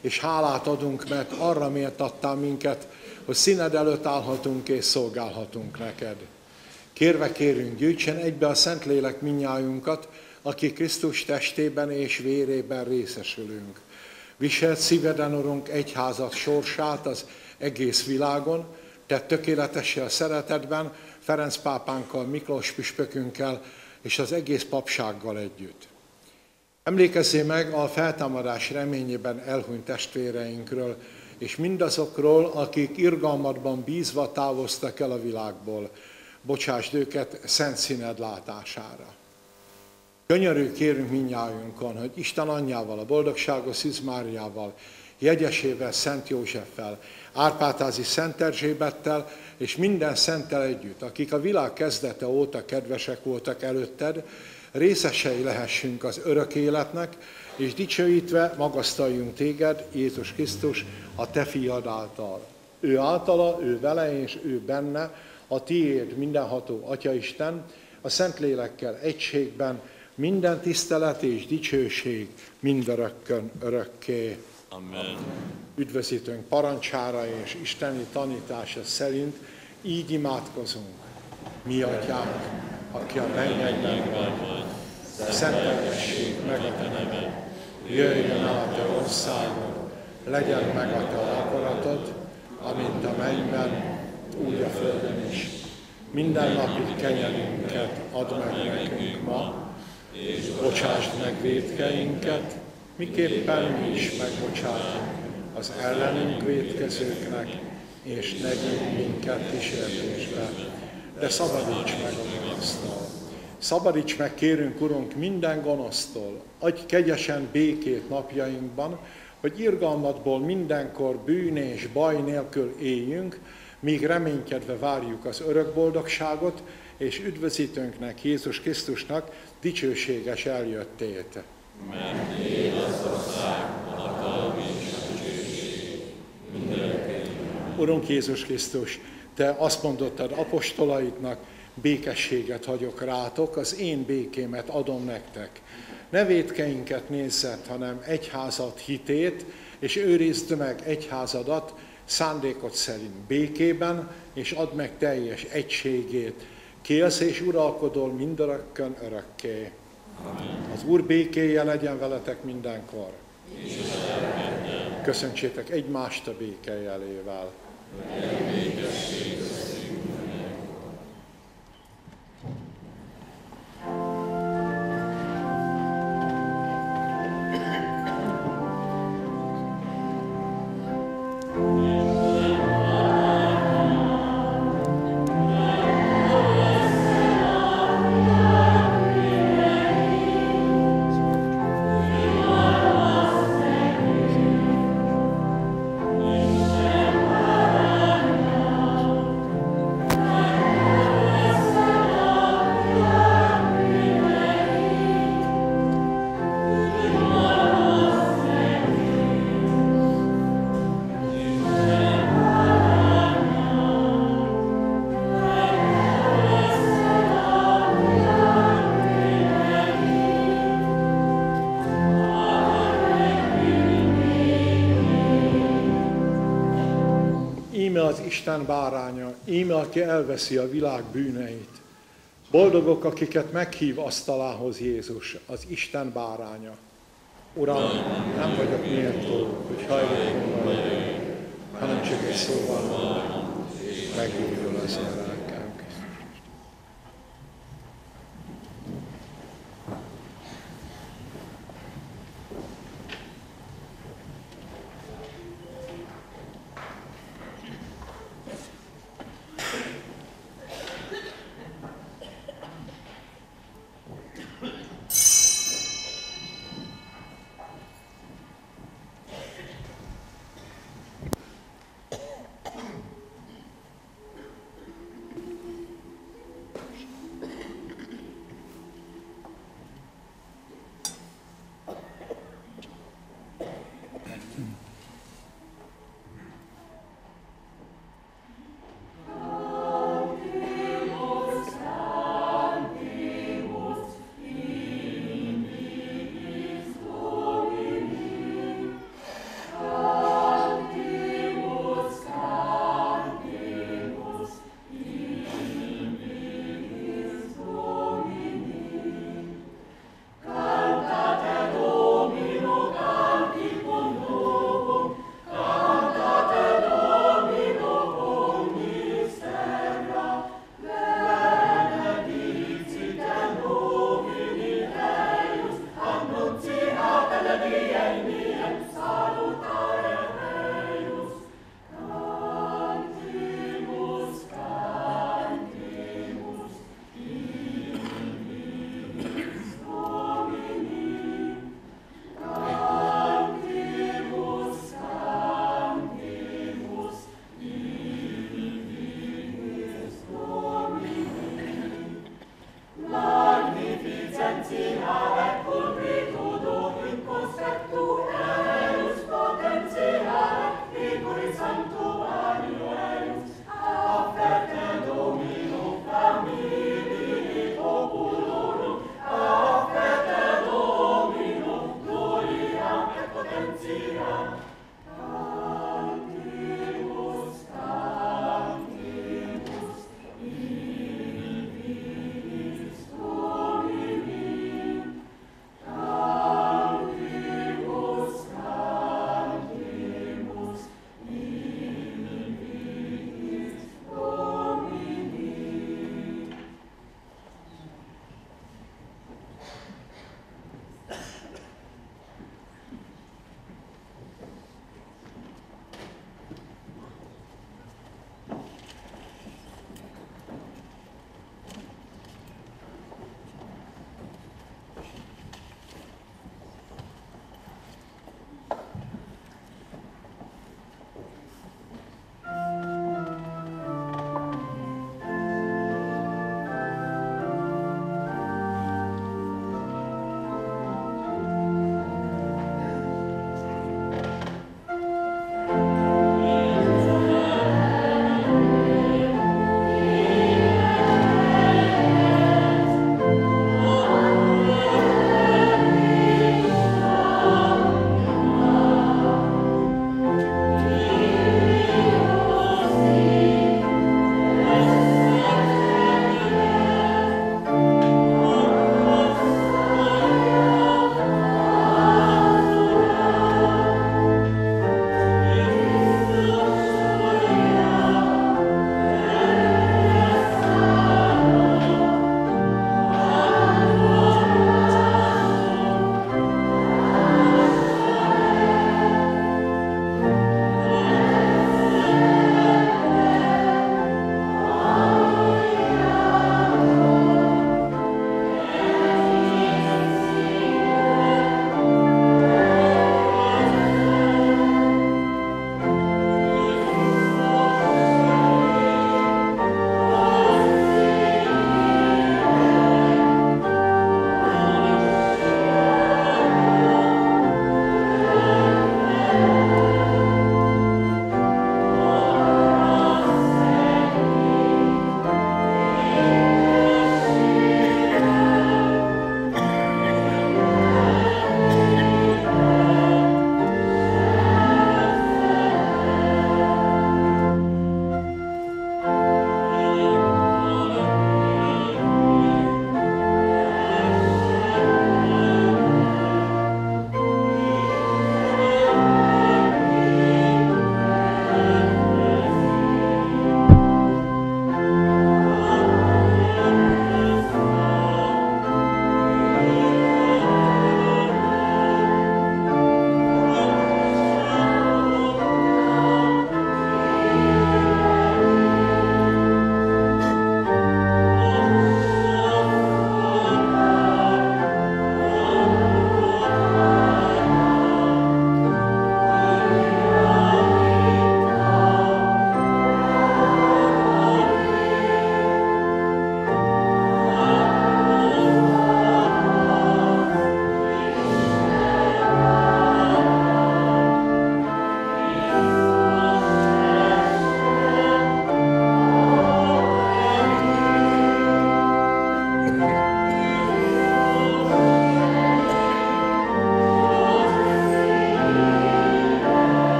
és hálát adunk, mert arra méltattál minket, hogy színed előtt állhatunk és szolgálhatunk neked. Kérve kérünk, gyűjtsen egybe a Szentlélek minnyájunkat, aki Krisztus testében és vérében részesülünk. Viselt szíveden, Urunk, egyházat sorsát az egész világon, te tökéletesen a szeretetben, Ferenc pápánkkal, Miklós püspökünkkel és az egész papsággal együtt. Emlékezzé meg a feltámadás reményében elhunyt testvéreinkről, és mindazokról, akik irgalmadban bízva távoztak el a világból. Bocsásd őket szent színed látására. Könyörű kérünk minnyájunkon, hogy Isten anyjával, a boldogságos Szűz Máriával, jegyesével, Szent Józseffel, Árpátázi Szent Erzsébettel, és minden szentel együtt, akik a világ kezdete óta kedvesek voltak előtted, részesei lehessünk az örök életnek, és dicsőítve magasztaljunk téged, Jézus Krisztus, a te fiad által. Ő általa, ő vele és ő benne, a tiéd mindenható Atya Isten, a Szentlélekkel egységben, minden tisztelet és dicsőség mindörökkön örökké. Amen. Üdvözítőnk parancsára és isteni tanítása szerint így imádkozunk. Mi atyánk, aki a mennyekben vagy, szenteljessék meg a te neved, jöjjön el a te országod, legyen meg a te akaratod, amint a mennyben, úgy a földön is. Minden napi kenyerünket add meg nekünk ma, és bocsásd meg védkeinket, miképpen mi is megbocsátunk az ellenünk védkezőknek, és ne vigy minket kísértésbe, de szabadíts meg a gonosztól. Szabadíts meg, kérünk, Urunk, minden gonosztól. Adj kegyesen békét napjainkban, hogy irgalmadból mindenkor bűn és baj nélkül éljünk, míg reménykedve várjuk az örök boldogságot, és üdvözítőnknek, Jézus Krisztusnak dicsőséges eljöttét. Mert én az ország, a hatalom és a dicsőség Urunk Jézus Krisztus, Te azt mondottad apostolaidnak, békességet hagyok rátok, az én békémet adom nektek. Ne védkeinket nézzet, hanem egyházat hitét, és őrizd meg egyházadat szándékot szerint békében, és add meg teljes egységét, Kélsz és uralkodol mindörökkön örökké. Az Úr békéje legyen veletek mindenkor. Köszöntsétek egymást a béke jelével. Isten báránya, íme, aki elveszi a világ bűneit. Boldogok, akiket meghív asztalához Jézus, az Isten báránya. Uram, nem vagyok méltó, hogy vagy, hanem csak egy szóval meggyógyul az én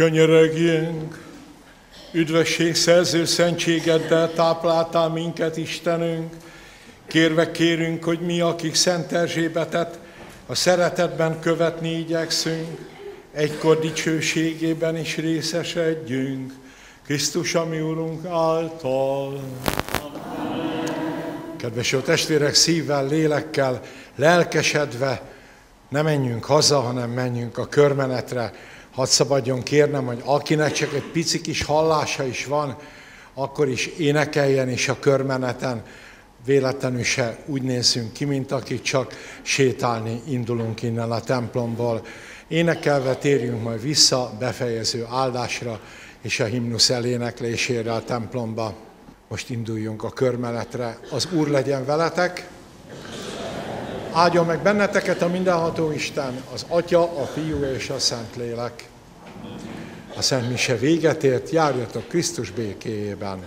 Könyörögjünk! Üdvösség szerző szentségeddel tápláltál minket, Istenünk. Kérve kérünk, hogy mi, akik Szent Erzsébetet a szeretetben követni igyekszünk, egykor dicsőségében is részesedjünk, Krisztus, ami Úrunk által. Kedves jó testvérek, szívvel, lélekkel, lelkesedve, ne menjünk haza, hanem menjünk a körmenetre. Hadd szabadjon kérnem, hogy akinek csak egy pici kis hallása is van, akkor is énekeljen is a körmeneten. Véletlenül se úgy nézzünk ki, mint akik csak sétálni indulunk innen a templomból. Énekelve térjünk majd vissza befejező áldásra és a himnusz eléneklésére a templomba. Most induljunk a körmenetre. Az Úr legyen veletek! Áldjon meg benneteket a mindenható Isten, az Atya, a Fiú és a Szentlélek. A Szent véget ért, járjatok Krisztus békéjében.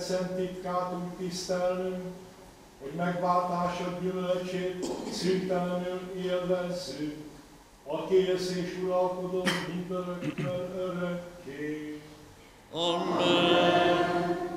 Véred szent titkát úgy tisztelnünk, hogy megváltásod gyümölcsét szüntelenül élvezzük. Aki élsz és uralkodom mindörökkön örökké. Amen.